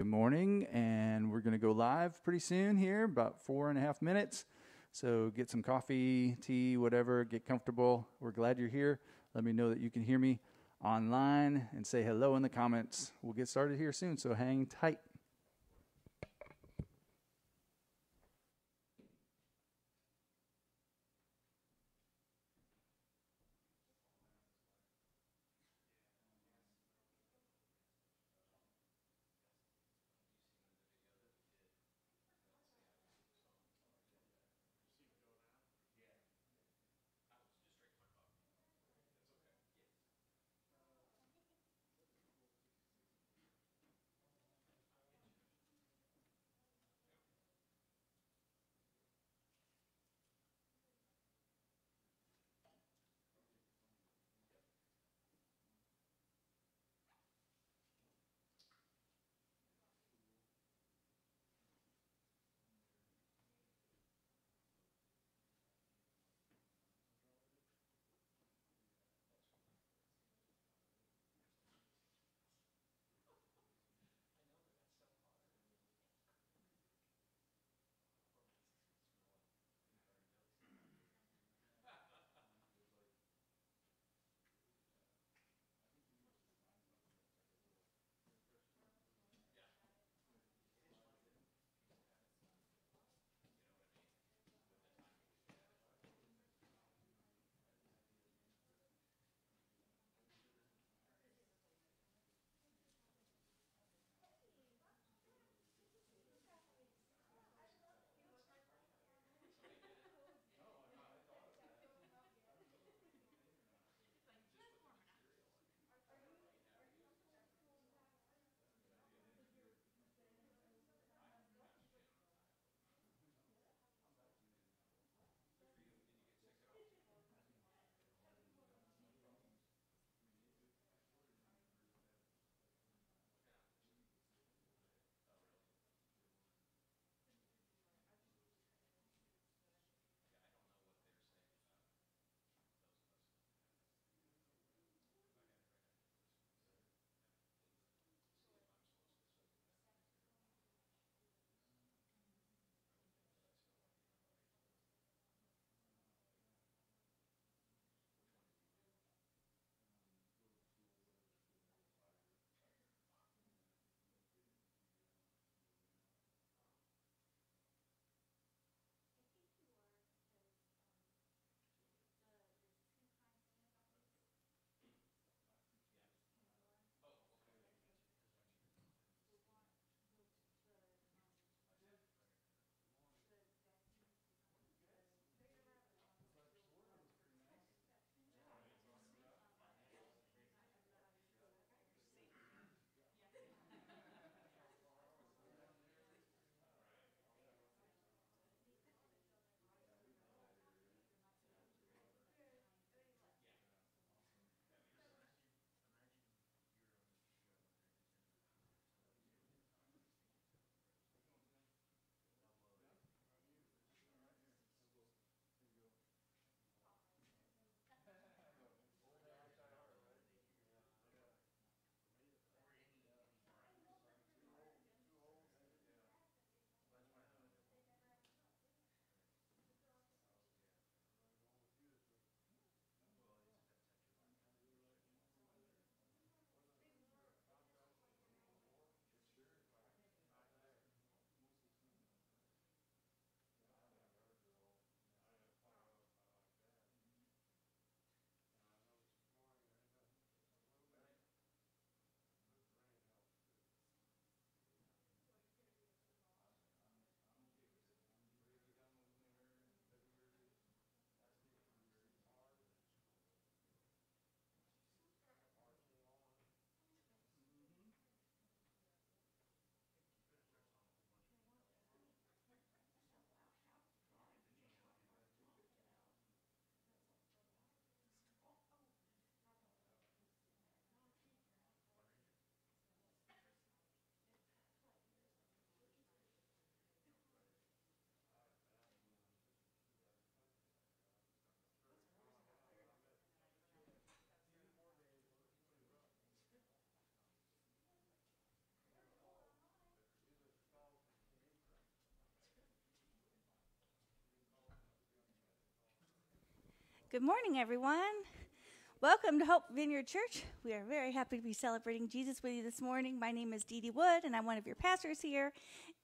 Good morning, and we're going to go live pretty soon here, about four and a half minutes. So get some coffee, tea, whatever, get comfortable. We're glad you're here. Let me know that you can hear me online and say hello in the comments. We'll get started here soon, so hang tight. Good morning, everyone. Welcome to Hope Vineyard Church. We are very happy to be celebrating Jesus with you this morning. My name is Dee Dee Wood, and I'm one of your pastors here,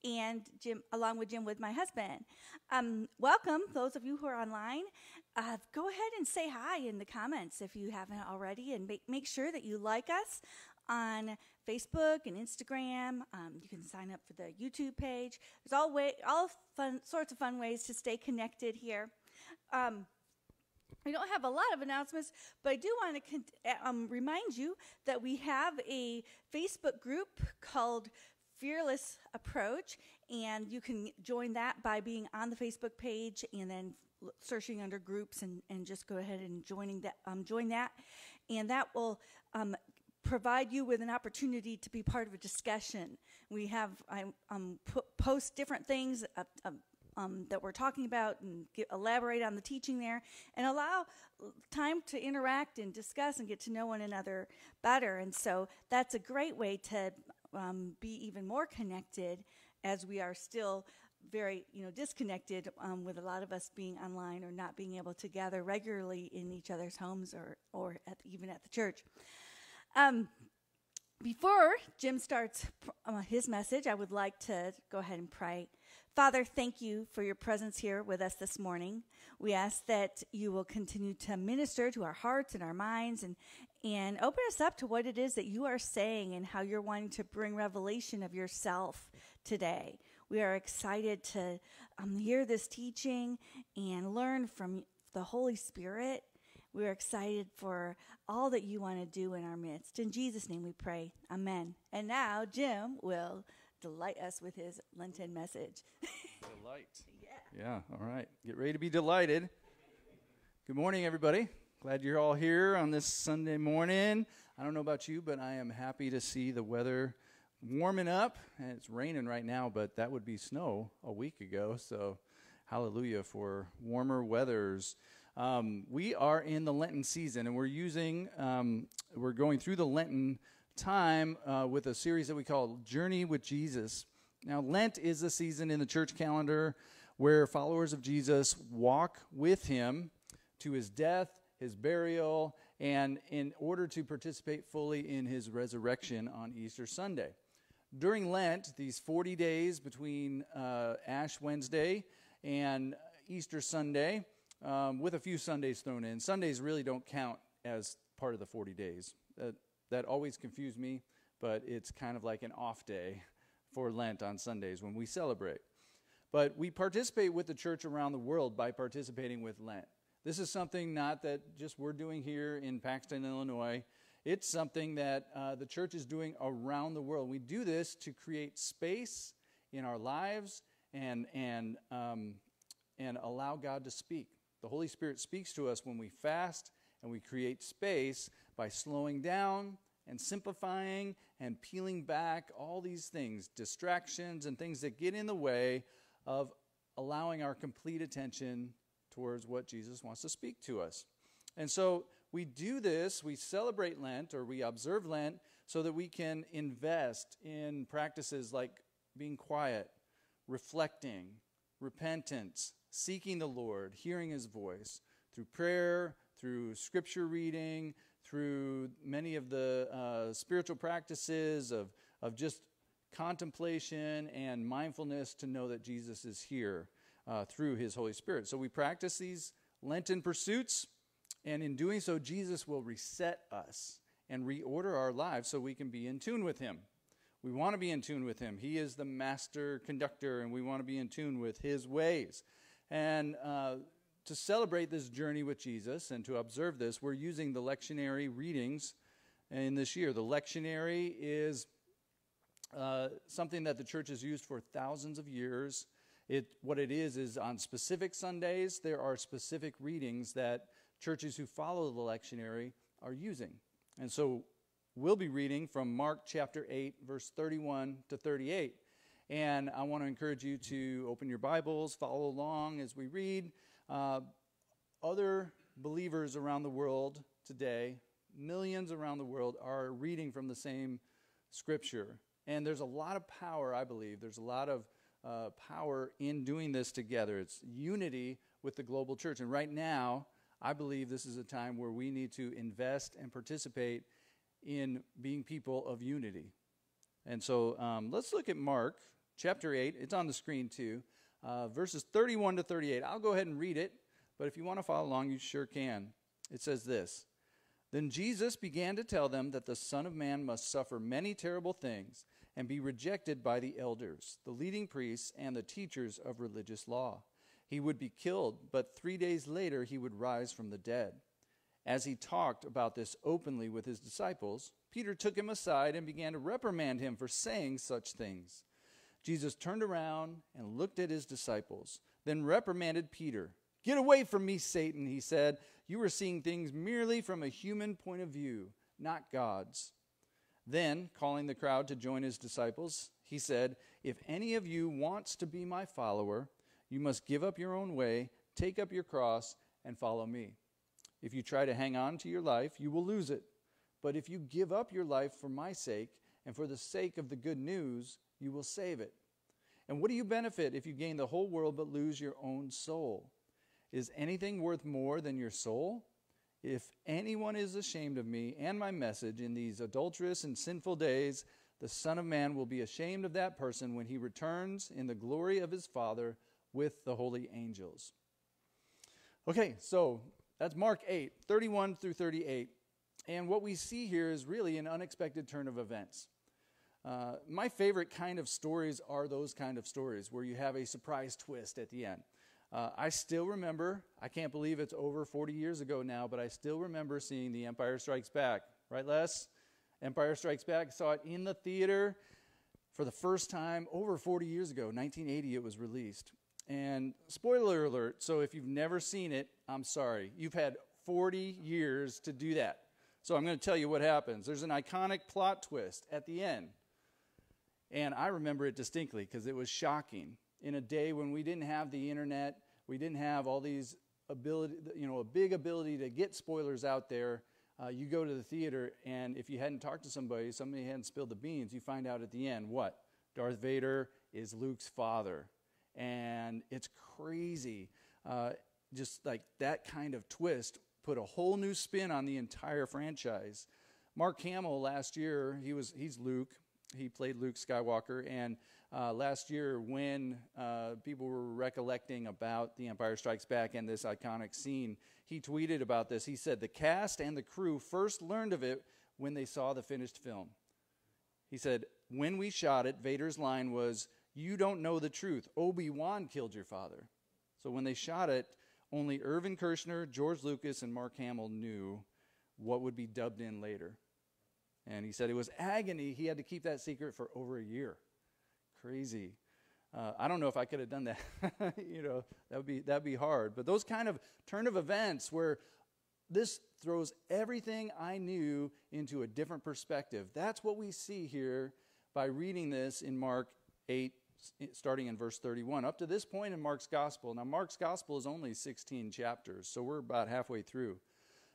and Jim, along with Jim with my husband. Um, welcome, those of you who are online. Uh, go ahead and say hi in the comments if you haven't already, and make, make sure that you like us on Facebook and Instagram. Um, you can sign up for the YouTube page. There's all way, all fun sorts of fun ways to stay connected here. Um, we don't have a lot of announcements, but I do want to um, remind you that we have a Facebook group called Fearless Approach, and you can join that by being on the Facebook page and then searching under groups and, and just go ahead and joining that um, join that, and that will um, provide you with an opportunity to be part of a discussion. We have I um, post different things. Uh, uh, um, that we're talking about and get, elaborate on the teaching there and allow time to interact and discuss and get to know one another better. And so that's a great way to um, be even more connected as we are still very you know disconnected um, with a lot of us being online or not being able to gather regularly in each other's homes or or at, even at the church. Um, before Jim starts uh, his message, I would like to go ahead and pray. Father, thank you for your presence here with us this morning. We ask that you will continue to minister to our hearts and our minds and, and open us up to what it is that you are saying and how you're wanting to bring revelation of yourself today. We are excited to um, hear this teaching and learn from the Holy Spirit. We are excited for all that you want to do in our midst. In Jesus' name we pray. Amen. And now Jim will delight us with his Lenten message. Delight. yeah. Yeah, all right. Get ready to be delighted. Good morning, everybody. Glad you're all here on this Sunday morning. I don't know about you, but I am happy to see the weather warming up. And it's raining right now, but that would be snow a week ago. So, hallelujah for warmer weathers. Um, we are in the Lenten season, and we're using, um, we're going through the Lenten time uh, with a series that we call Journey with Jesus. Now, Lent is a season in the church calendar where followers of Jesus walk with him to his death, his burial, and in order to participate fully in his resurrection on Easter Sunday. During Lent, these 40 days between uh, Ash Wednesday and Easter Sunday, um, with a few Sundays thrown in, Sundays really don't count as part of the 40 days. Uh, that always confused me, but it's kind of like an off day for Lent on Sundays when we celebrate. But we participate with the church around the world by participating with Lent. This is something not that just we're doing here in Paxton, Illinois. It's something that uh, the church is doing around the world. We do this to create space in our lives and, and, um, and allow God to speak. The Holy Spirit speaks to us when we fast and we create space by slowing down and simplifying and peeling back all these things, distractions and things that get in the way of allowing our complete attention towards what Jesus wants to speak to us. And so we do this, we celebrate Lent or we observe Lent so that we can invest in practices like being quiet, reflecting, repentance, seeking the Lord, hearing his voice through prayer, through scripture reading, through many of the uh, spiritual practices of, of just contemplation and mindfulness to know that Jesus is here uh, through his Holy Spirit. So we practice these Lenten pursuits, and in doing so, Jesus will reset us and reorder our lives so we can be in tune with him. We want to be in tune with him. He is the master conductor, and we want to be in tune with his ways. And uh, to celebrate this journey with Jesus and to observe this, we're using the lectionary readings in this year. The lectionary is uh, something that the church has used for thousands of years. It, what it is, is on specific Sundays, there are specific readings that churches who follow the lectionary are using. And so we'll be reading from Mark chapter 8, verse 31 to 38. And I want to encourage you to open your Bibles, follow along as we read. Uh, other believers around the world today, millions around the world, are reading from the same scripture. And there's a lot of power, I believe. There's a lot of uh, power in doing this together. It's unity with the global church. And right now, I believe this is a time where we need to invest and participate in being people of unity. And so um, let's look at Mark chapter 8. It's on the screen too, uh, verses 31 to 38. I'll go ahead and read it, but if you want to follow along, you sure can. It says this Then Jesus began to tell them that the Son of Man must suffer many terrible things and be rejected by the elders, the leading priests, and the teachers of religious law. He would be killed, but three days later he would rise from the dead. As he talked about this openly with his disciples, Peter took him aside and began to reprimand him for saying such things. Jesus turned around and looked at his disciples, then reprimanded Peter. Get away from me, Satan, he said. You are seeing things merely from a human point of view, not God's. Then, calling the crowd to join his disciples, he said, If any of you wants to be my follower, you must give up your own way, take up your cross, and follow me. If you try to hang on to your life, you will lose it. But if you give up your life for my sake and for the sake of the good news, you will save it. And what do you benefit if you gain the whole world but lose your own soul? Is anything worth more than your soul? If anyone is ashamed of me and my message in these adulterous and sinful days, the Son of Man will be ashamed of that person when he returns in the glory of his Father with the holy angels. Okay, so that's Mark 8, 31 through 38. And what we see here is really an unexpected turn of events. Uh, my favorite kind of stories are those kind of stories where you have a surprise twist at the end. Uh, I still remember, I can't believe it's over 40 years ago now, but I still remember seeing The Empire Strikes Back. Right, Les? Empire Strikes Back. Saw it in the theater for the first time over 40 years ago. 1980, it was released. And spoiler alert so if you've never seen it, I'm sorry. You've had 40 years to do that. So I'm going to tell you what happens. There's an iconic plot twist at the end. And I remember it distinctly because it was shocking. In a day when we didn't have the internet, we didn't have all these ability, you know, a big ability to get spoilers out there. Uh, you go to the theater, and if you hadn't talked to somebody, somebody hadn't spilled the beans, you find out at the end what? Darth Vader is Luke's father and it's crazy. Uh, just like that kind of twist put a whole new spin on the entire franchise. Mark Hamill last year, he was he's Luke. He played Luke Skywalker, and uh, last year when uh, people were recollecting about The Empire Strikes Back and this iconic scene, he tweeted about this. He said the cast and the crew first learned of it when they saw the finished film. He said, "When we shot it, Vader's line was." You don't know the truth. Obi Wan killed your father. So when they shot it, only Irvin Kershner, George Lucas, and Mark Hamill knew what would be dubbed in later. And he said it was agony. He had to keep that secret for over a year. Crazy. Uh, I don't know if I could have done that. you know, that would be that'd be hard. But those kind of turn of events where this throws everything I knew into a different perspective. That's what we see here by reading this in Mark 8 starting in verse 31. Up to this point in Mark's gospel, now Mark's gospel is only 16 chapters, so we're about halfway through.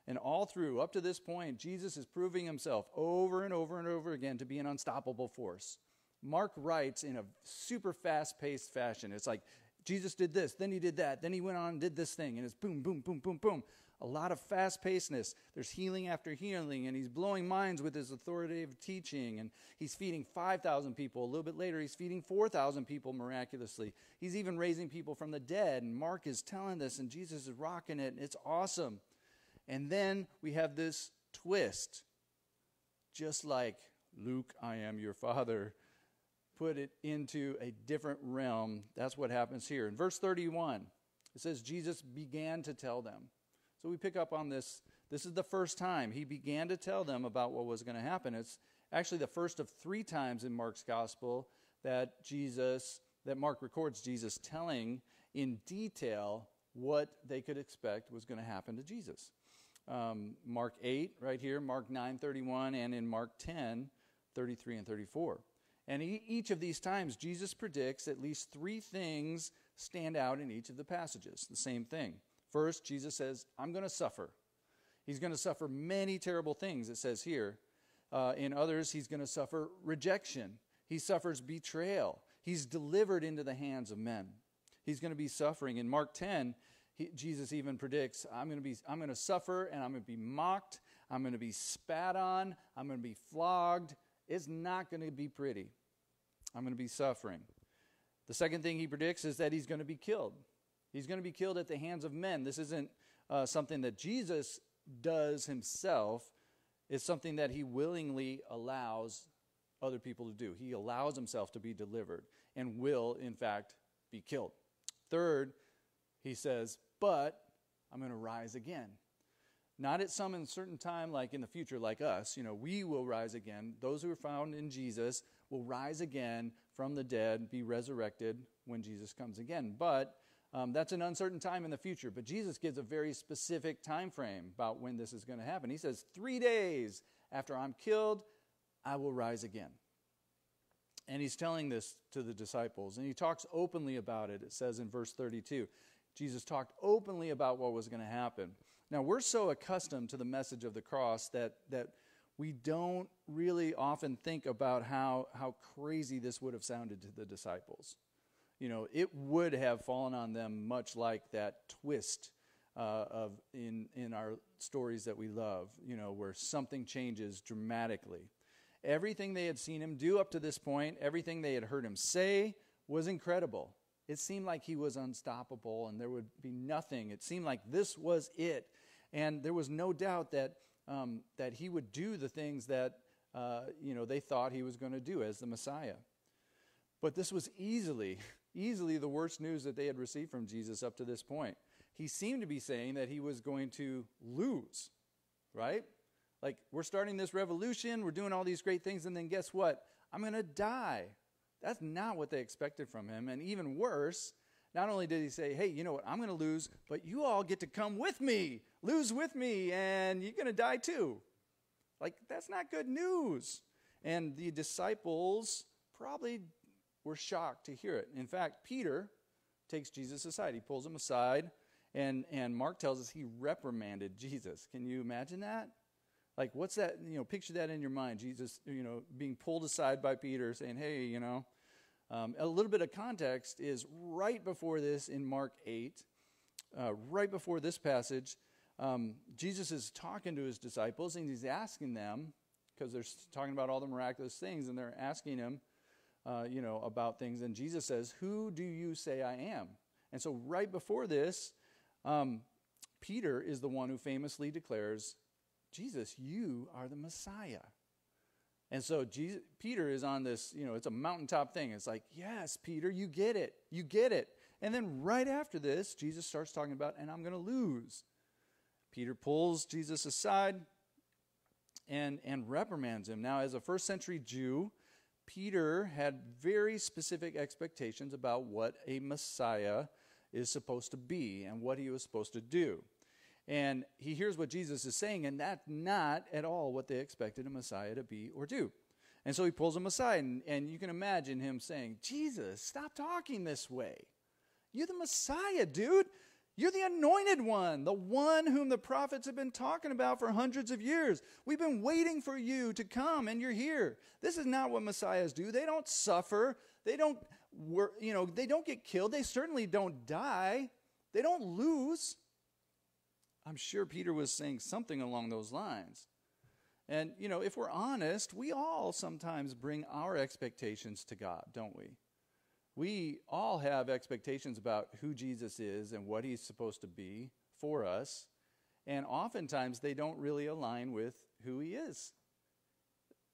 And all through, up to this point, Jesus is proving himself over and over and over again to be an unstoppable force. Mark writes in a super fast paced fashion. It's like Jesus did this, then he did that, then he went on and did this thing, and it's boom, boom, boom, boom, boom a lot of fast pacedness. There's healing after healing, and he's blowing minds with his authoritative teaching, and he's feeding 5,000 people. A little bit later, he's feeding 4,000 people miraculously. He's even raising people from the dead, and Mark is telling this, and Jesus is rocking it, and it's awesome. And then we have this twist, just like Luke, I am your father. Put it into a different realm. That's what happens here. In verse 31, it says, Jesus began to tell them. So we pick up on this. This is the first time he began to tell them about what was going to happen. It's actually the first of three times in Mark's gospel that Jesus, that Mark records Jesus telling in detail what they could expect was going to happen to Jesus. Um, Mark 8, right here, Mark 9, 31, and in Mark 10, 33 and 34. And each of these times, Jesus predicts at least three things stand out in each of the passages. The same thing. First, Jesus says, I'm going to suffer. He's going to suffer many terrible things, it says here. Uh, in others, he's going to suffer rejection. He suffers betrayal. He's delivered into the hands of men. He's going to be suffering. In Mark 10, he, Jesus even predicts, I'm going to be, I'm going to suffer and I'm going to be mocked. I'm going to be spat on. I'm going to be flogged. It's not going to be pretty. I'm going to be suffering. The second thing he predicts is that he's going to be killed. He's going to be killed at the hands of men. This isn't uh, something that Jesus does himself, it's something that he willingly allows other people to do. He allows himself to be delivered and will, in fact, be killed. Third, he says, But I'm going to rise again. Not at some uncertain time, like in the future, like us. You know, we will rise again. Those who are found in Jesus will rise again from the dead, be resurrected when Jesus comes again. But um, that's an uncertain time in the future. But Jesus gives a very specific time frame about when this is going to happen. He says, Three days after I'm killed, I will rise again. And he's telling this to the disciples, and he talks openly about it. It says in verse 32 Jesus talked openly about what was going to happen. Now, we're so accustomed to the message of the cross that, that we don't really often think about how, how crazy this would have sounded to the disciples. You know, it would have fallen on them much like that twist uh, of in, in our stories that we love, you know, where something changes dramatically. Everything they had seen him do up to this point, everything they had heard him say, was incredible. It seemed like he was unstoppable and there would be nothing. It seemed like this was it. And there was no doubt that, um, that he would do the things that uh, you know, they thought he was going to do as the Messiah. But this was easily, easily the worst news that they had received from Jesus up to this point. He seemed to be saying that he was going to lose, right? Like, we're starting this revolution, we're doing all these great things, and then guess what? I'm going to die. That's not what they expected from him. And even worse, not only did he say, hey, you know what, I'm going to lose, but you all get to come with me, lose with me, and you're going to die too. Like, that's not good news. And the disciples probably were shocked to hear it. In fact, Peter takes Jesus aside. He pulls him aside, and, and Mark tells us he reprimanded Jesus. Can you imagine that? Like, what's that? You know, picture that in your mind. Jesus, you know, being pulled aside by Peter, saying, hey, you know. Um, a little bit of context is right before this in Mark 8, uh, right before this passage, um, Jesus is talking to his disciples and he's asking them, because they're talking about all the miraculous things, and they're asking him, uh, you know, about things. And Jesus says, Who do you say I am? And so, right before this, um, Peter is the one who famously declares, Jesus, you are the Messiah. And so Jesus, Peter is on this, you know, it's a mountaintop thing. It's like, yes, Peter, you get it. You get it. And then right after this, Jesus starts talking about, and I'm going to lose. Peter pulls Jesus aside and, and reprimands him. Now, as a first century Jew, Peter had very specific expectations about what a Messiah is supposed to be and what he was supposed to do. And he hears what Jesus is saying, and that's not at all what they expected a Messiah to be or do. And so he pulls him aside, and, and you can imagine him saying, Jesus, stop talking this way. You're the Messiah, dude. You're the anointed one, the one whom the prophets have been talking about for hundreds of years. We've been waiting for you to come, and you're here. This is not what messiahs do. They don't suffer. They don't, you know, they don't get killed. They certainly don't die. They don't lose. I'm sure Peter was saying something along those lines. And, you know, if we're honest, we all sometimes bring our expectations to God, don't we? We all have expectations about who Jesus is and what he's supposed to be for us. And oftentimes they don't really align with who he is.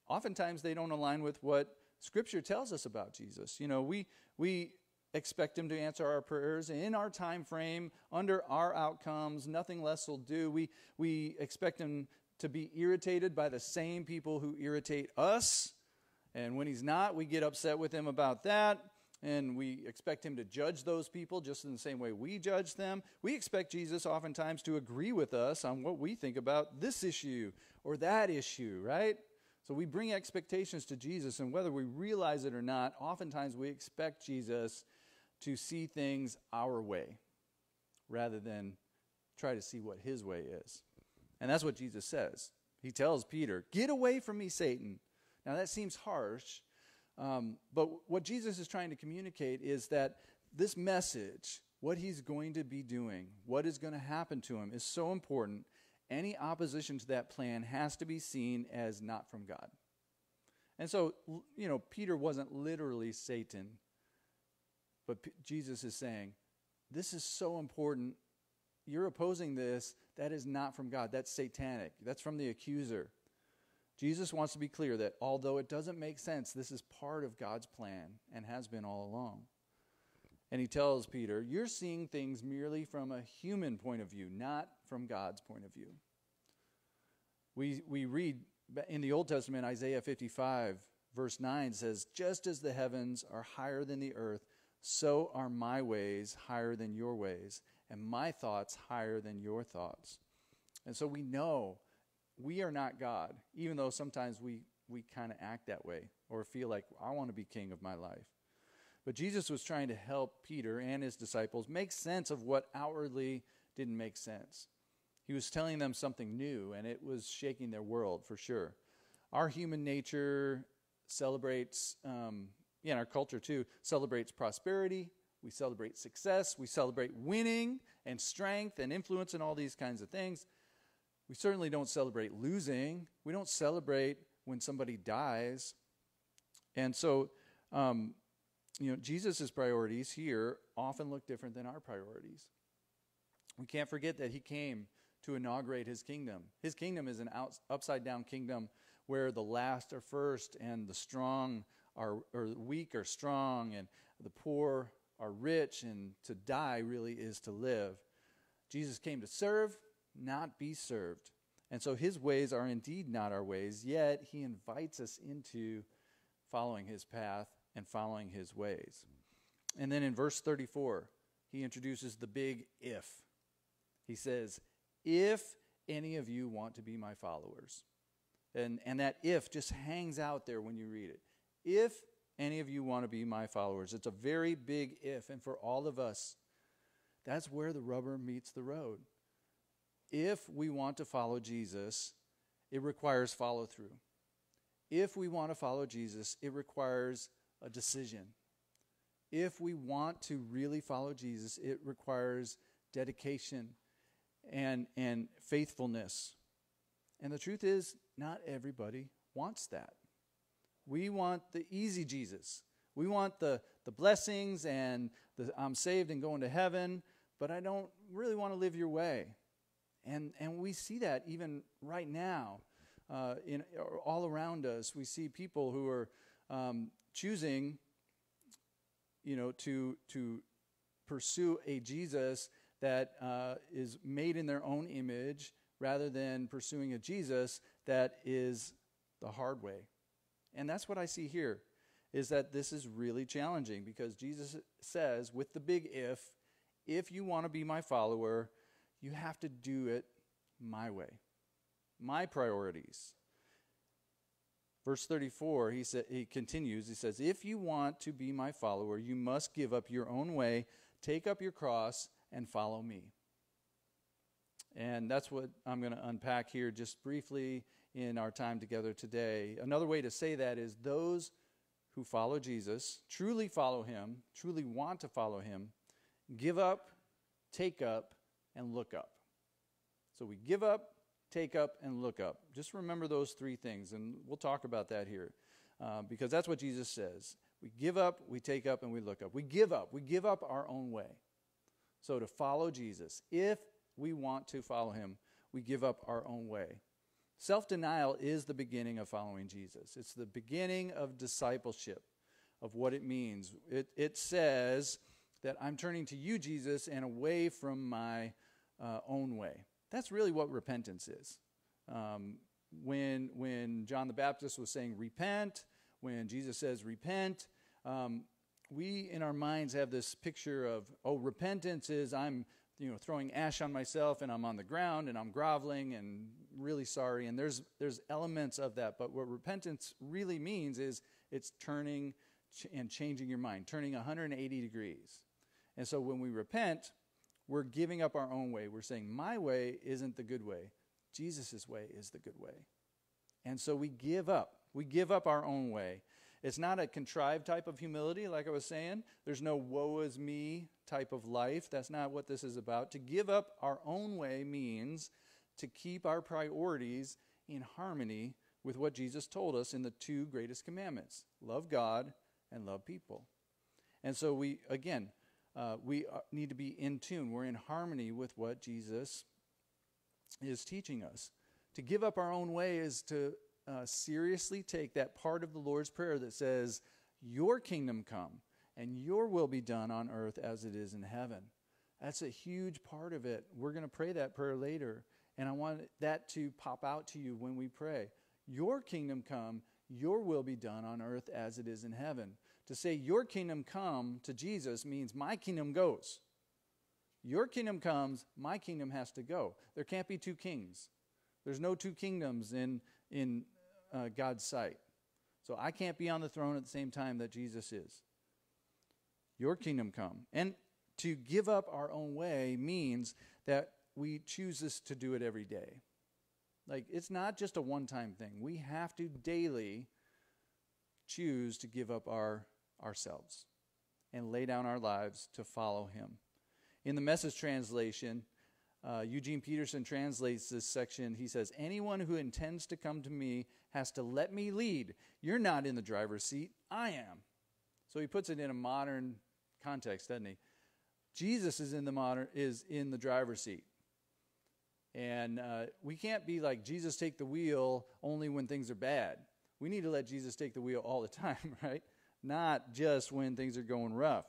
Oftentimes they don't align with what Scripture tells us about Jesus. You know, we, we expect him to answer our prayers. In our time frame under our outcomes nothing less will do. We we expect him to be irritated by the same people who irritate us. And when he's not we get upset with him about that. And we expect him to judge those people just in the same way we judge them. We expect jesus oftentimes to agree with us on what we think about this issue or that issue right? So we bring expectations to jesus and whether we realize it or not oftentimes we expect jesus to see things our way rather than try to see what his way is. And that's what Jesus says. He tells Peter, Get away from me, Satan. Now that seems harsh, um, but what Jesus is trying to communicate is that this message, what he's going to be doing, what is going to happen to him is so important. Any opposition to that plan has to be seen as not from God. And so, you know, Peter wasn't literally Satan, but P- Jesus is saying, This is so important. You're opposing this. That is not from God. That's satanic. That's from the accuser. Jesus wants to be clear that although it doesn't make sense, this is part of God's plan and has been all along. And he tells Peter, You're seeing things merely from a human point of view, not from God's point of view. We, we read in the Old Testament, Isaiah 55, verse 9 says, Just as the heavens are higher than the earth, so are my ways higher than your ways, and my thoughts higher than your thoughts. And so we know we are not God, even though sometimes we, we kind of act that way or feel like, I want to be king of my life. But Jesus was trying to help Peter and his disciples make sense of what outwardly didn't make sense. He was telling them something new, and it was shaking their world for sure. Our human nature celebrates, um, yeah, our culture too, celebrates prosperity. We celebrate success. We celebrate winning and strength and influence and all these kinds of things. We certainly don't celebrate losing. We don't celebrate when somebody dies. And so, um, you know, Jesus' priorities here often look different than our priorities. We can't forget that he came to inaugurate his kingdom. His kingdom is an out, upside down kingdom where the last are first and the strong are or weak are strong and the poor are rich and to die really is to live. Jesus came to serve not be served. And so his ways are indeed not our ways, yet he invites us into following his path and following his ways. And then in verse 34, he introduces the big if. He says, If any of you want to be my followers. And, and that if just hangs out there when you read it. If any of you want to be my followers. It's a very big if. And for all of us, that's where the rubber meets the road if we want to follow Jesus, it requires follow through. If we want to follow Jesus, it requires a decision. If we want to really follow Jesus, it requires dedication and, and faithfulness. And the truth is, not everybody wants that. We want the easy Jesus. We want the, the blessings and the I'm saved and going to heaven, but I don't really want to live your way. And, and we see that even right now uh, in, all around us. We see people who are um, choosing, you know, to, to pursue a Jesus that uh, is made in their own image rather than pursuing a Jesus that is the hard way. And that's what I see here is that this is really challenging because Jesus says with the big if if you want to be my follower you have to do it my way, my priorities. Verse 34, he, sa- he continues, he says, If you want to be my follower, you must give up your own way, take up your cross, and follow me. And that's what I'm going to unpack here just briefly in our time together today. Another way to say that is those who follow Jesus, truly follow him, truly want to follow him, give up, take up, and look up. So we give up, take up, and look up. Just remember those three things, and we'll talk about that here uh, because that's what Jesus says. We give up, we take up, and we look up. We give up. We give up our own way. So to follow Jesus, if we want to follow him, we give up our own way. Self denial is the beginning of following Jesus, it's the beginning of discipleship, of what it means. It, it says that I'm turning to you, Jesus, and away from my uh, own way. That's really what repentance is. Um, when, when John the Baptist was saying repent, when Jesus says repent, um, we in our minds have this picture of, oh, repentance is I'm you know throwing ash on myself and I'm on the ground and I'm groveling and really sorry. And there's there's elements of that, but what repentance really means is it's turning and changing your mind, turning 180 degrees. And so when we repent, we're giving up our own way. We're saying, My way isn't the good way. Jesus' way is the good way. And so we give up. We give up our own way. It's not a contrived type of humility, like I was saying. There's no woe is me type of life. That's not what this is about. To give up our own way means to keep our priorities in harmony with what Jesus told us in the two greatest commandments love God and love people. And so we, again, uh, we need to be in tune. We're in harmony with what Jesus is teaching us. To give up our own way is to uh, seriously take that part of the Lord's Prayer that says, Your kingdom come and your will be done on earth as it is in heaven. That's a huge part of it. We're going to pray that prayer later. And I want that to pop out to you when we pray. Your kingdom come, your will be done on earth as it is in heaven. To say your kingdom come to Jesus means my kingdom goes. Your kingdom comes, my kingdom has to go. There can't be two kings. There's no two kingdoms in, in uh, God's sight. So I can't be on the throne at the same time that Jesus is. Your kingdom come. And to give up our own way means that we choose this to do it every day. Like it's not just a one time thing. We have to daily choose to give up our ourselves and lay down our lives to follow him. In the message translation, uh, Eugene Peterson translates this section. He says, Anyone who intends to come to me has to let me lead. You're not in the driver's seat, I am. So he puts it in a modern context, doesn't he? Jesus is in the modern is in the driver's seat. And uh, we can't be like Jesus take the wheel only when things are bad. We need to let Jesus take the wheel all the time, right? not just when things are going rough.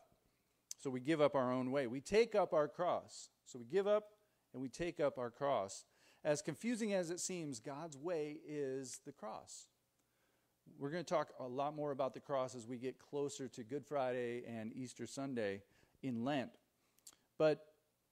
So we give up our own way. We take up our cross. So we give up and we take up our cross. As confusing as it seems, God's way is the cross. We're going to talk a lot more about the cross as we get closer to Good Friday and Easter Sunday in Lent. But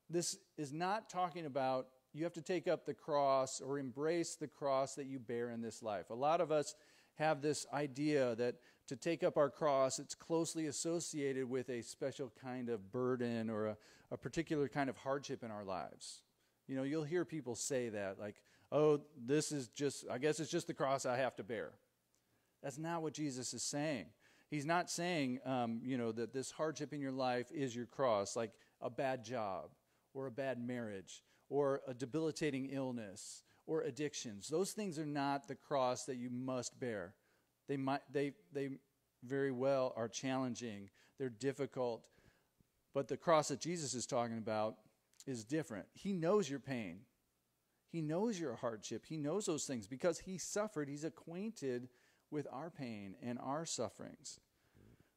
this is not talking about you have to take up the cross or embrace the cross that you bear in this life. A lot of us have this idea that to take up our cross, it's closely associated with a special kind of burden or a, a particular kind of hardship in our lives. You know, you'll hear people say that, like, oh, this is just, I guess it's just the cross I have to bear. That's not what Jesus is saying. He's not saying, um, you know, that this hardship in your life is your cross, like a bad job or a bad marriage or a debilitating illness or addictions. Those things are not the cross that you must bear. They might they they very well are challenging. They're difficult. But the cross that Jesus is talking about is different. He knows your pain. He knows your hardship. He knows those things because he suffered. He's acquainted with our pain and our sufferings.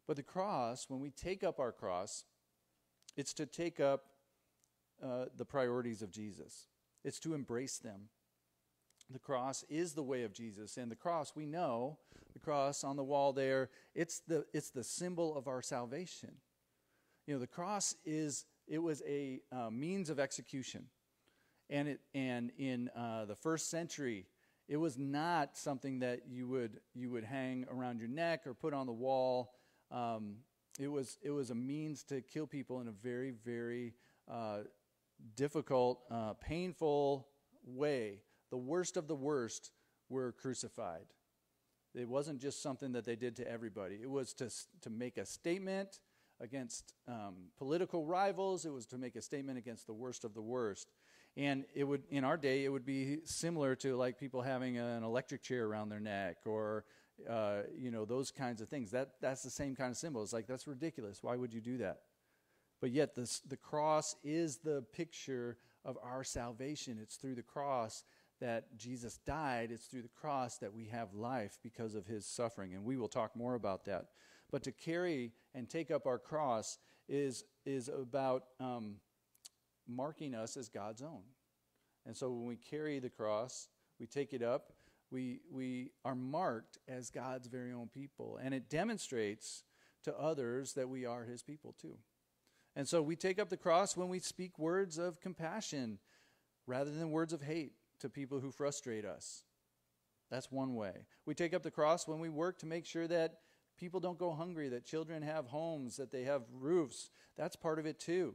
But the cross, when we take up our cross, it's to take up uh, the priorities of Jesus, it's to embrace them. The cross is the way of Jesus. And the cross, we know, the cross on the wall there, it's the, it's the symbol of our salvation. You know, the cross is, it was a uh, means of execution. And, it, and in uh, the first century, it was not something that you would, you would hang around your neck or put on the wall. Um, it, was, it was a means to kill people in a very, very uh, difficult, uh, painful way the worst of the worst were crucified. It wasn't just something that they did to everybody, it was to, to make a statement against um, political rivals, it was to make a statement against the worst of the worst. And it would, in our day, it would be similar to like people having an electric chair around their neck or, uh, you know, those kinds of things. That, that's the same kind of symbol. It's like, that's ridiculous. Why would you do that? But yet, this, the cross is the picture of our salvation. It's through the cross that Jesus died, it's through the cross that we have life because of his suffering. And we will talk more about that. But to carry and take up our cross is, is about um, marking us as God's own. And so when we carry the cross, we take it up, we, we are marked as God's very own people. And it demonstrates to others that we are his people too. And so we take up the cross when we speak words of compassion rather than words of hate to people who frustrate us. That's one way. We take up the cross when we work to make sure that people don't go hungry, that children have homes, that they have roofs. That's part of it too.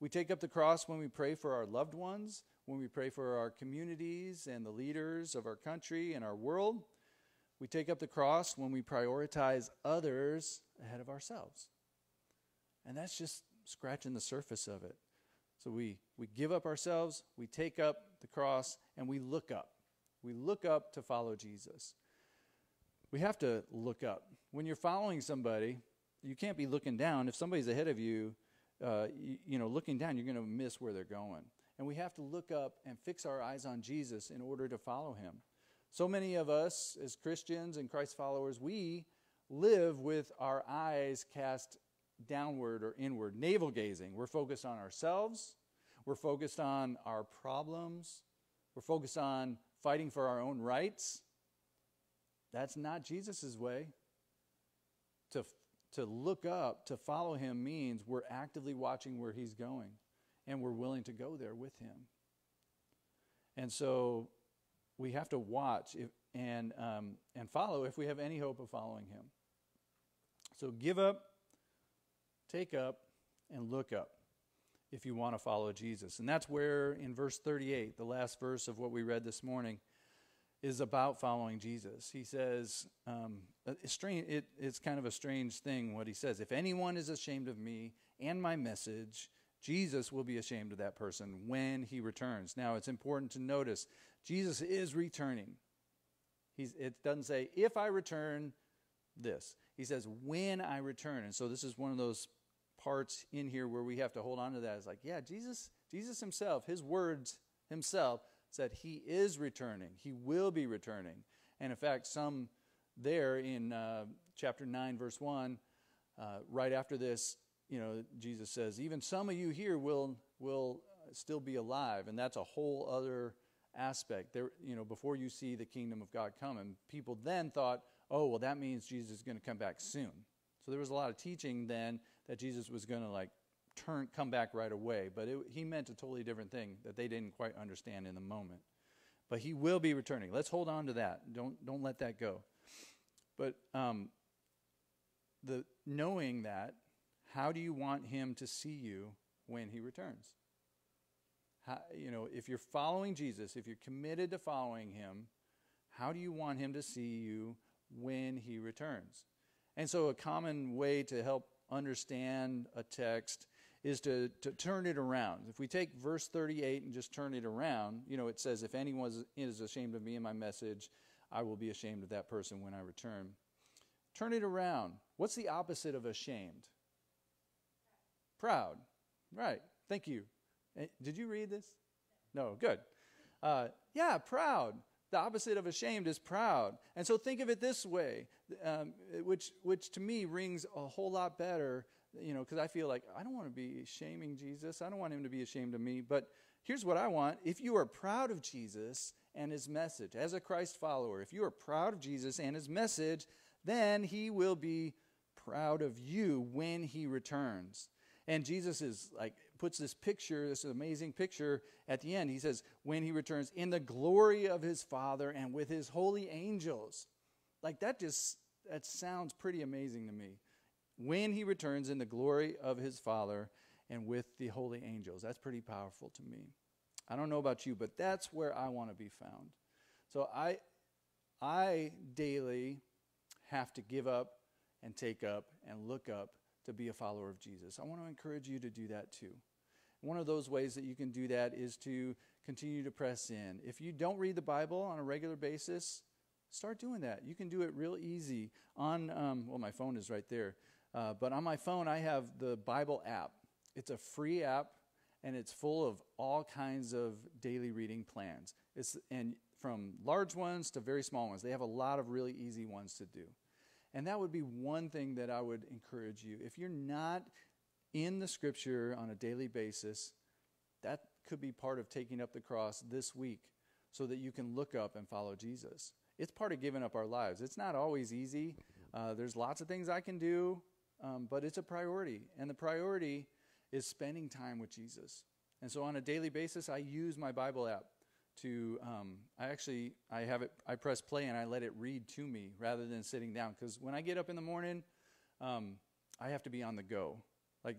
We take up the cross when we pray for our loved ones, when we pray for our communities and the leaders of our country and our world. We take up the cross when we prioritize others ahead of ourselves. And that's just scratching the surface of it. So we, we give up ourselves, we take up the cross, and we look up. We look up to follow Jesus. We have to look up. When you're following somebody, you can't be looking down. If somebody's ahead of you, uh, you, you know, looking down, you're going to miss where they're going. And we have to look up and fix our eyes on Jesus in order to follow him. So many of us, as Christians and Christ followers, we live with our eyes cast downward or inward, navel gazing. We're focused on ourselves, we're focused on our problems, we're focused on fighting for our own rights. That's not Jesus' way. To, to look up, to follow him means we're actively watching where he's going and we're willing to go there with him. And so we have to watch if, and, um, and follow if we have any hope of following him. So give up, take up, and look up if you want to follow Jesus. And that's where in verse 38, the last verse of what we read this morning, is about following Jesus. He says, um, it's, strange, it, it's kind of a strange thing what he says. If anyone is ashamed of me and my message, Jesus will be ashamed of that person when he returns. Now, it's important to notice Jesus is returning. He's, it doesn't say, if I return, this. He says, when I return. And so this is one of those parts in here where we have to hold on to that. It's like, yeah, Jesus, Jesus himself, his words himself said he is returning. He will be returning. And in fact, some there in uh, chapter 9, verse 1, uh, right after this, you know, Jesus says, even some of you here will, will still be alive. And that's a whole other aspect. There, you know, before you see the kingdom of God come. And people then thought, oh, well, that means Jesus is going to come back soon. So there was a lot of teaching then that Jesus was going to like turn, come back right away. But it, he meant a totally different thing that they didn't quite understand in the moment. But he will be returning. Let's hold on to that. Don't don't let that go. But um, the knowing that, how do you want him to see you when he returns? How, you know, if you're following Jesus, if you're committed to following him, how do you want him to see you when he returns? And so, a common way to help understand a text is to, to turn it around. If we take verse 38 and just turn it around, you know, it says, If anyone is ashamed of me and my message, I will be ashamed of that person when I return. Turn it around. What's the opposite of ashamed? Proud. Right. Thank you. Eh, did you read this? No. Good. Uh, yeah, proud. The opposite of ashamed is proud. And so think of it this way, um, which, which to me rings a whole lot better, you know, because I feel like I don't want to be shaming Jesus. I don't want him to be ashamed of me. But here's what I want. If you are proud of Jesus and his message, as a Christ follower, if you are proud of Jesus and his message, then he will be proud of you when he returns. And Jesus is like puts this picture, this amazing picture at the end. He says, when he returns in the glory of his Father and with his holy angels. Like that just that sounds pretty amazing to me. When he returns in the glory of his Father and with the holy angels. That's pretty powerful to me. I don't know about you, but that's where I want to be found. So I I daily have to give up and take up and look up to be a follower of Jesus. I want to encourage you to do that too. One of those ways that you can do that is to continue to press in. If you don't read the Bible on a regular basis, start doing that. You can do it real easy on, um, well, my phone is right there. Uh, but on my phone, I have the Bible app. It's a free app, and it's full of all kinds of daily reading plans. It's, and from large ones to very small ones. They have a lot of really easy ones to do. And that would be one thing that I would encourage you. If you're not in the scripture on a daily basis, that could be part of taking up the cross this week so that you can look up and follow Jesus. It's part of giving up our lives. It's not always easy. Uh, there's lots of things I can do, um, but it's a priority. And the priority is spending time with Jesus. And so on a daily basis, I use my Bible app to um, i actually i have it i press play and i let it read to me rather than sitting down because when i get up in the morning um, i have to be on the go like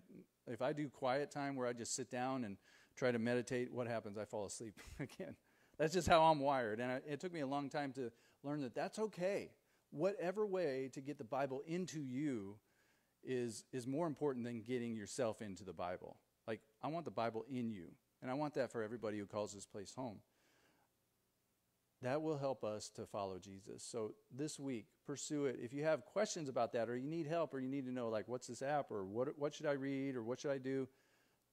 if I do quiet time where I just sit down and try to meditate, what happens? I fall asleep again. That's just how I'm wired. And I, it took me a long time to learn that that's okay. whatever way to get the Bible into you is, is more important than getting yourself into the Bible. Like, I want the Bible in you, and I want that for everybody who calls this place home. That will help us to follow Jesus. So this week, pursue it. If you have questions about that, or you need help, or you need to know, like, what's this app, or what, what should I read, or what should I do,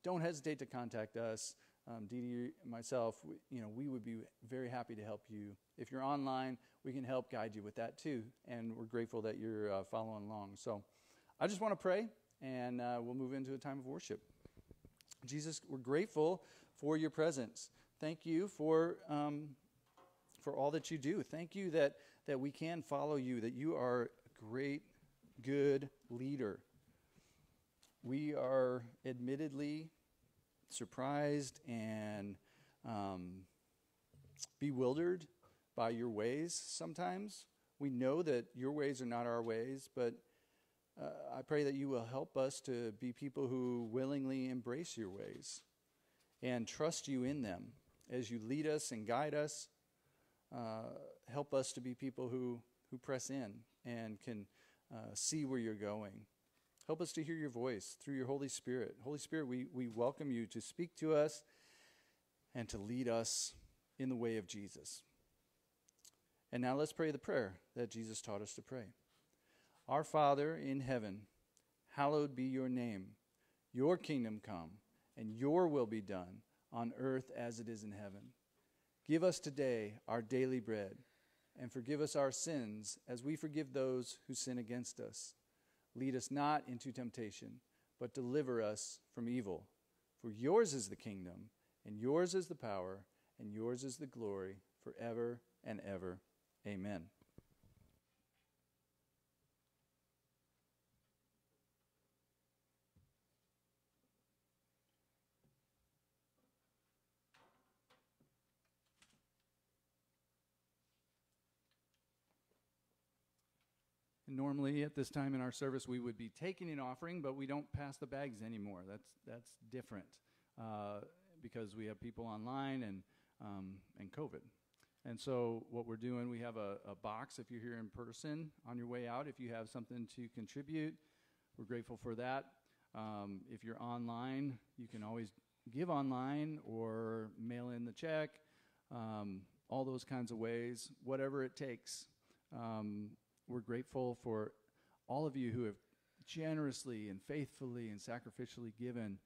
don't hesitate to contact us. Um, Dee Dee, myself, we, you know, we would be very happy to help you. If you're online, we can help guide you with that too. And we're grateful that you're uh, following along. So I just want to pray, and uh, we'll move into a time of worship. Jesus, we're grateful for your presence. Thank you for um, for all that you do. Thank you that that we can follow you. That you are a great, good leader. We are admittedly surprised and um, bewildered by your ways sometimes. We know that your ways are not our ways, but uh, I pray that you will help us to be people who willingly embrace your ways and trust you in them as you lead us and guide us. Uh, help us to be people who, who press in and can uh, see where you're going. Help us to hear your voice through your Holy Spirit. Holy Spirit, we, we welcome you to speak to us and to lead us in the way of Jesus. And now let's pray the prayer that Jesus taught us to pray. Our Father in heaven, hallowed be your name. Your kingdom come, and your will be done on earth as it is in heaven. Give us today our daily bread, and forgive us our sins as we forgive those who sin against us. Lead us not into temptation, but deliver us from evil. For yours is the kingdom, and yours is the power, and yours is the glory forever and ever. Amen. Normally, at this time in our service, we would be taking an offering, but we don't pass the bags anymore. That's that's different uh, because we have people online and um, and COVID. And so, what we're doing, we have a, a, box if you're here in person on your way out. If you have something to contribute, we're grateful for that. Um, if you're online, you can always give online or mail in the check, um, all those kinds of ways, whatever it takes. Um, we're grateful for all of you who have generously and faithfully and sacrificially given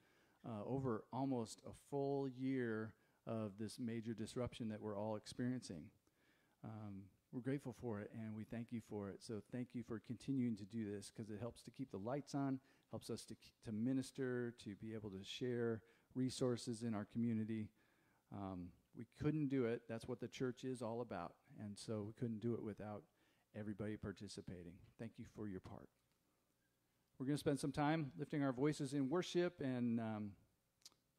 uh, over almost a full year of this major disruption that we're all experiencing. Um, we're grateful for it and we thank you for it. So thank you for continuing to do this because it helps to keep the lights on, helps us to, to minister, to be able to share resources in our community. Um, we couldn't do it. That's what the church is all about. And so we couldn't do it without everybody participating. Thank you for your part. We're going to spend some time lifting our voices in worship and um,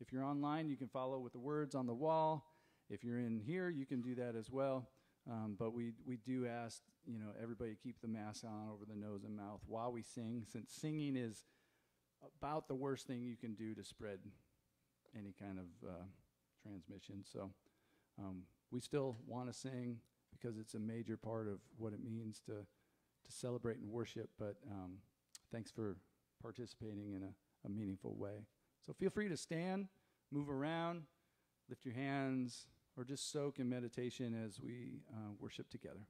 if you're online, you can follow with the words on the wall. If you're in here, you can do that as well. Um, but we, we do ask, you know, everybody keep the mask on over the nose and mouth while we sing, since singing is about the worst thing you can do to spread any kind of uh, transmission. So um, we still want to sing because it's a major part of what it means to to celebrate and worship. But um, thanks for participating in a, a meaningful way. So feel free to stand, move around, lift your hands, or just soak in meditation as we uh, worship together.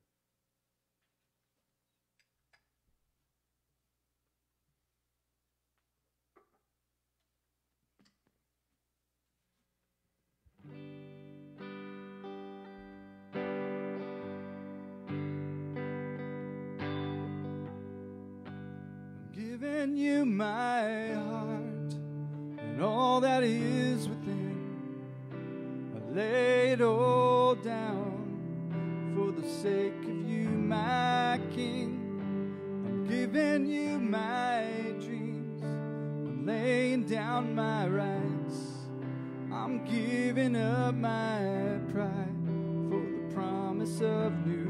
Giving you my heart and all that is within. I lay it all down for the sake of you, my King. I'm giving you my dreams. I'm laying down my rights. I'm giving up my pride for the promise of new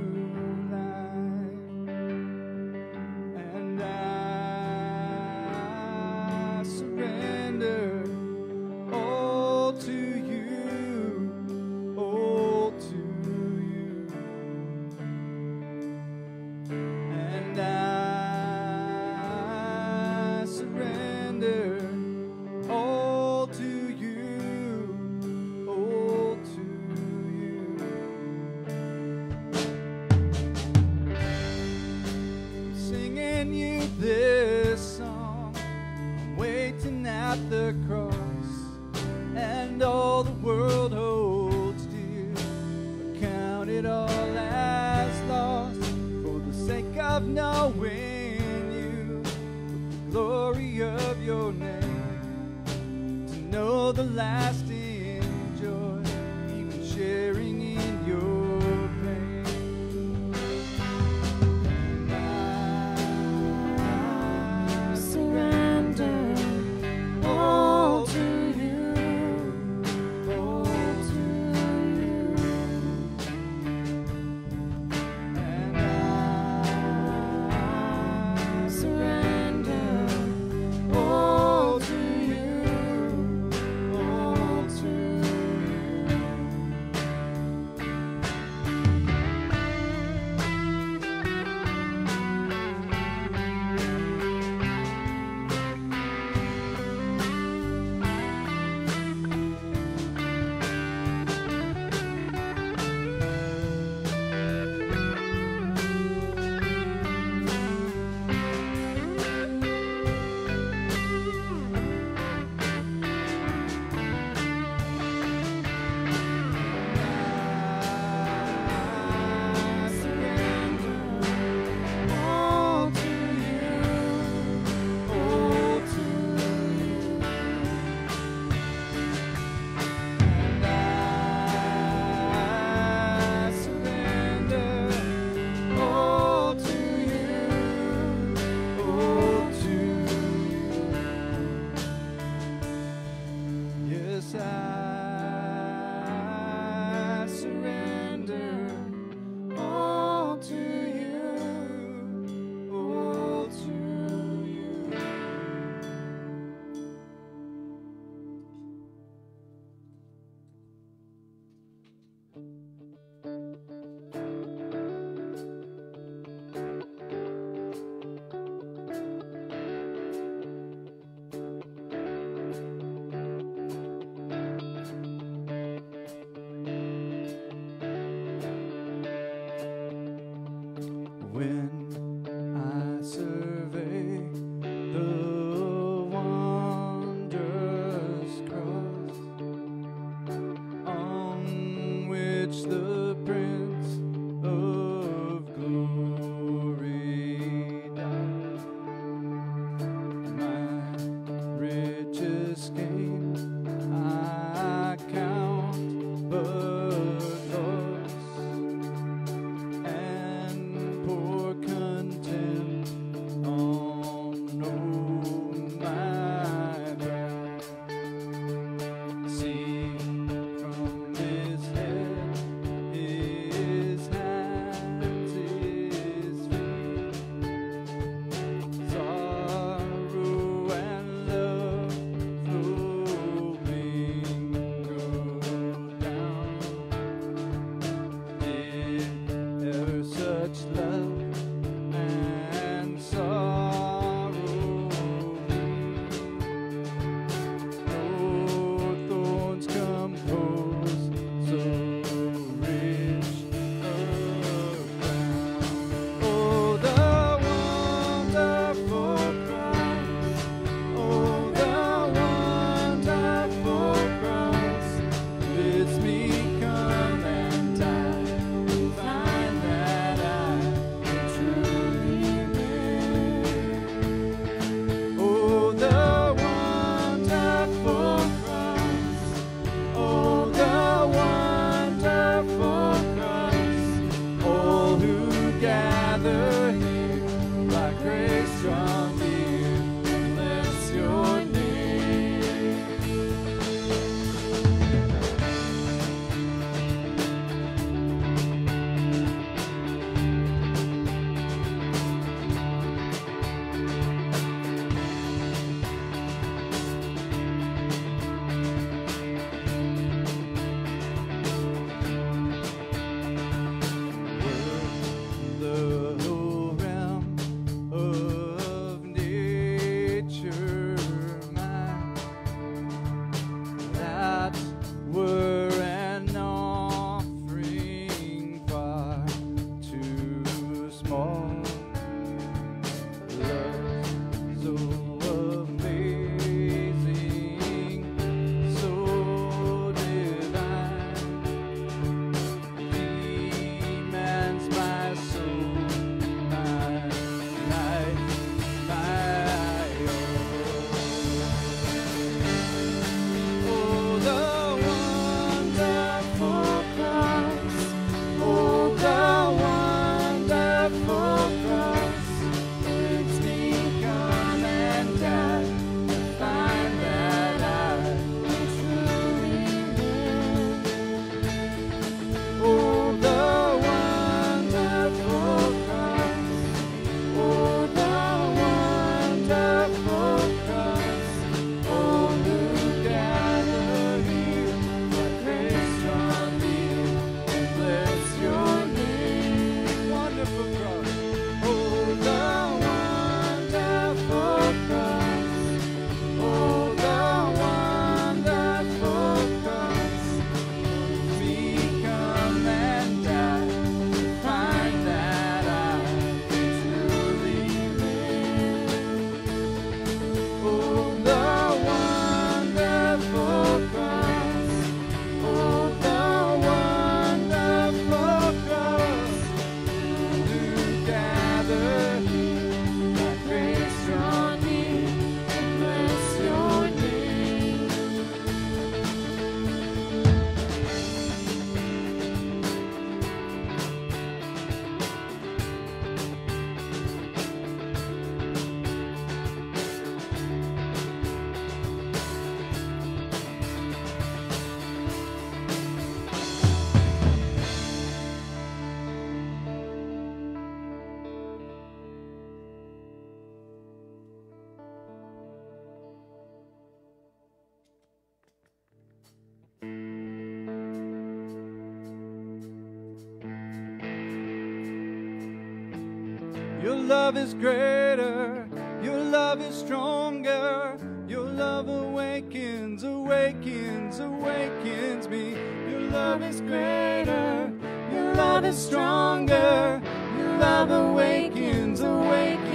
love is greater. Your love is stronger. Your love awakens, awakens, awakens me. Your love is greater. Your love is stronger. Your love awakens, awakens,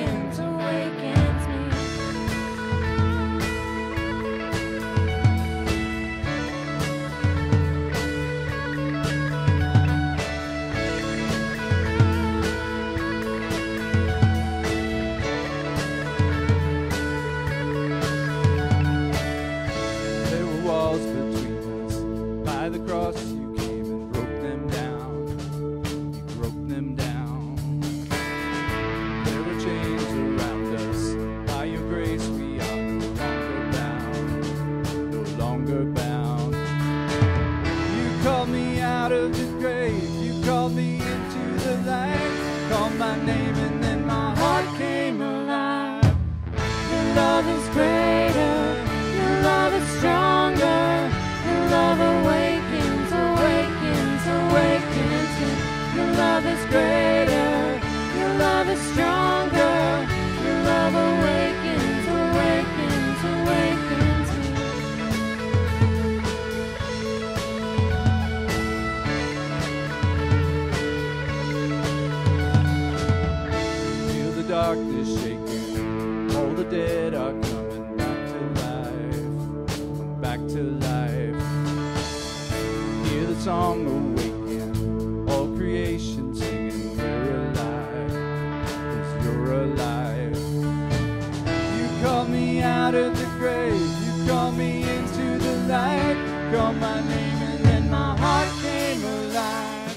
Called my name and then my heart came alive.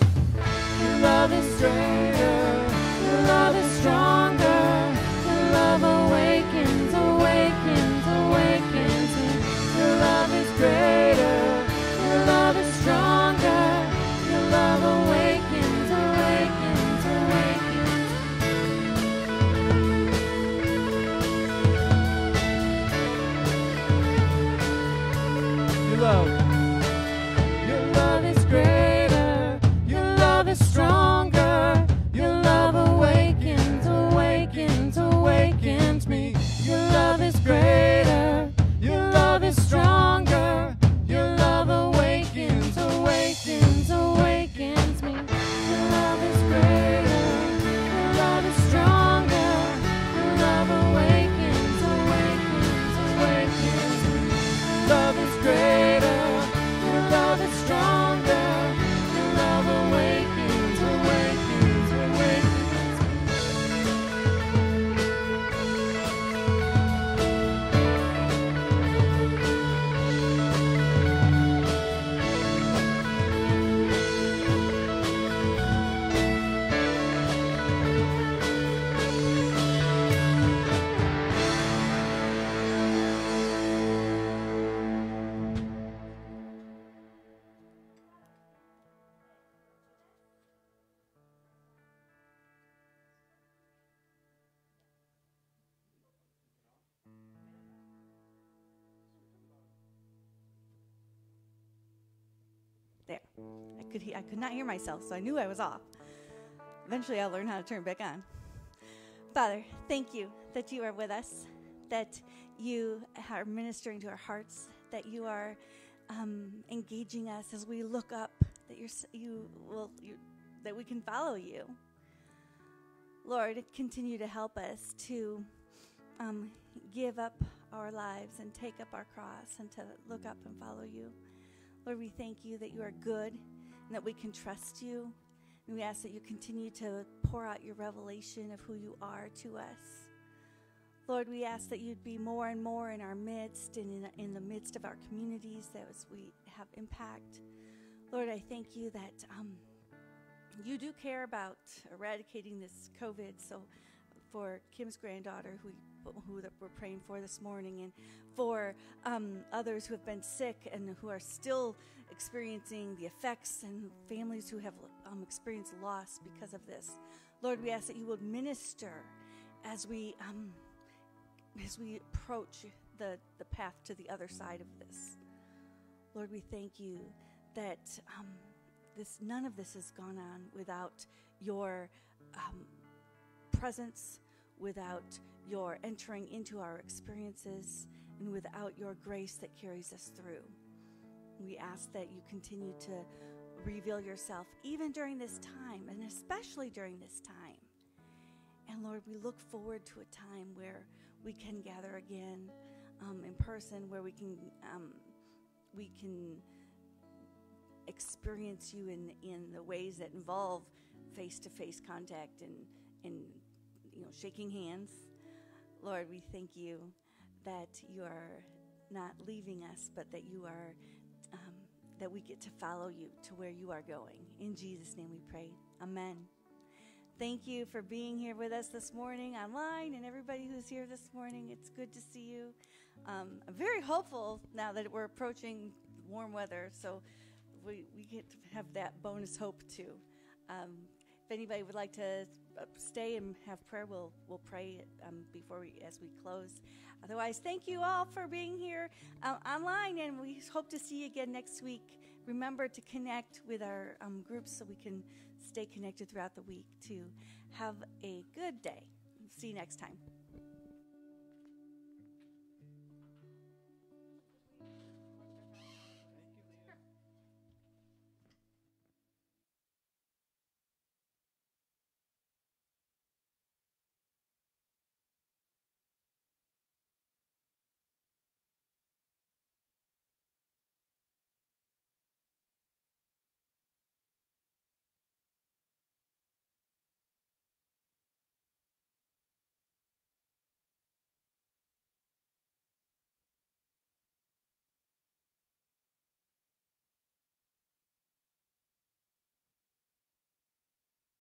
Your love is greater. I could I could not hear myself, so I knew I was off. Eventually I'll learn how to turn back on. Father, thank you that you are with us, that you are ministering to our hearts, that you are um, engaging us as we look up, that you're, you will you, that we can follow you. Lord, continue to help us to um, give up our lives and take up our cross and to look up and follow you. Lord, we thank you that you are good and that we can trust you. And we ask that you continue to pour out your revelation of who you are to us. Lord, we ask that you'd be more and more in our midst and in, in the midst of our communities that as we have impact. Lord, I thank you that um, you do care about eradicating this COVID. So, for Kim's granddaughter, who who that we're praying for this morning, and for um, others who have been sick and who are still experiencing the effects, and families who have um, experienced loss because of this. Lord, we ask that you would minister as we um, as we approach the the path to the other side of this. Lord, we thank you that um, this none of this has gone on without your um, presence, without your entering into our experiences, and without your grace that carries us through. We ask that you continue to reveal yourself even during this time, and especially during this time. And Lord, we look forward to a time where we can gather again um, in person, where we can um, we can experience you in in the ways that involve face to face contact and and you know shaking hands. Lord, we thank you that you are not leaving us, but that you are um, that we get to follow you to where you are going. In Jesus' name, we pray. Amen. Thank you for being here with us this morning online and everybody who's here this morning. It's good to see you. Um, I'm very hopeful now that we're approaching warm weather, so we, we get to have that bonus hope too. Um, if anybody would like to stay and have prayer, we'll, we'll pray um, before we, as we close. Otherwise, thank you all for being here uh, online, and we hope to see you again next week. Remember to connect with our um, groups so we can stay connected throughout the week. To have a good day. See you next time.